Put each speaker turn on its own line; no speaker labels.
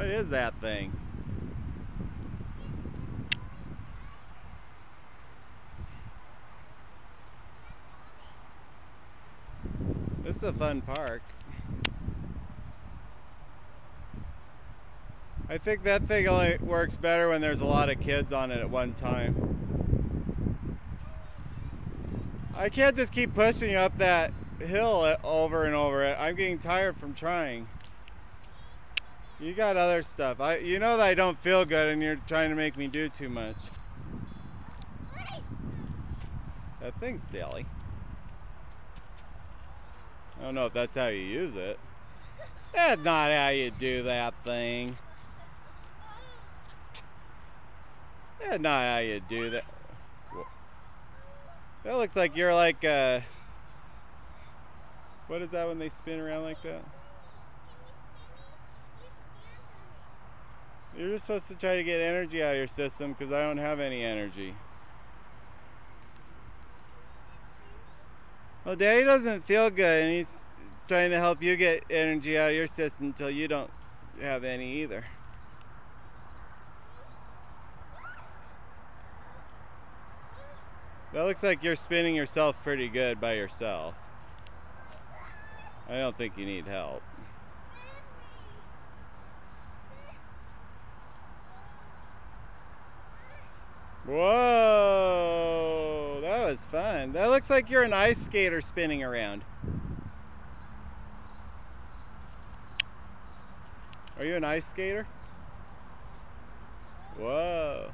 What is that thing? This is a fun park. I think that thing only works better when there's a lot of kids on it at one time. I can't just keep pushing up that hill over and over. I'm getting tired from trying. You got other stuff. I, you know that I don't feel good and you're trying to make me do too much. That thing's silly. I don't know if that's how you use it. That's not how you do that thing. That's not how you do that. That looks like you're like, uh, what is that when they spin around like that? You're just supposed to try to get energy out of your system because I don't have any energy. Well, Daddy doesn't feel good and he's trying to help you get energy out of your system until you don't have any either. That looks like you're spinning yourself pretty good by yourself. I don't think you need help. Whoa, that was fun. That looks like you're an ice skater spinning around. Are you an ice skater? Whoa.